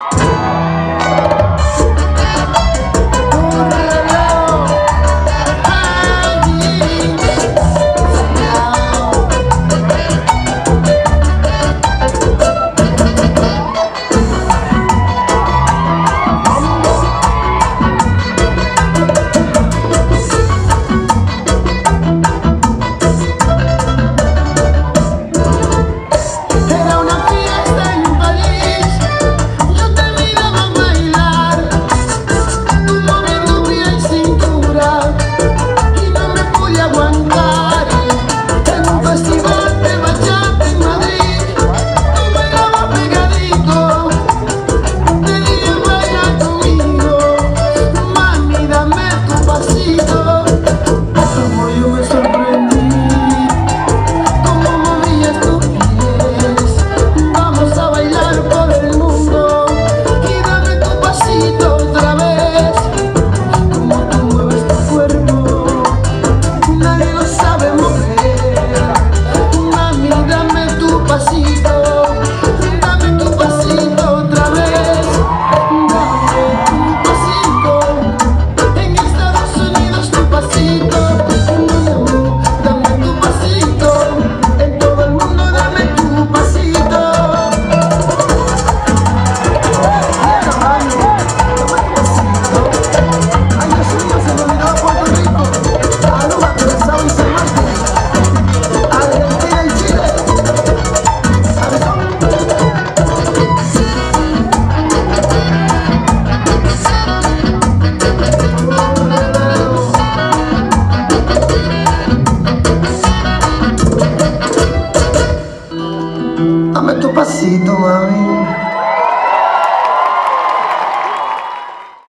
Oh. me tu pasito, mami.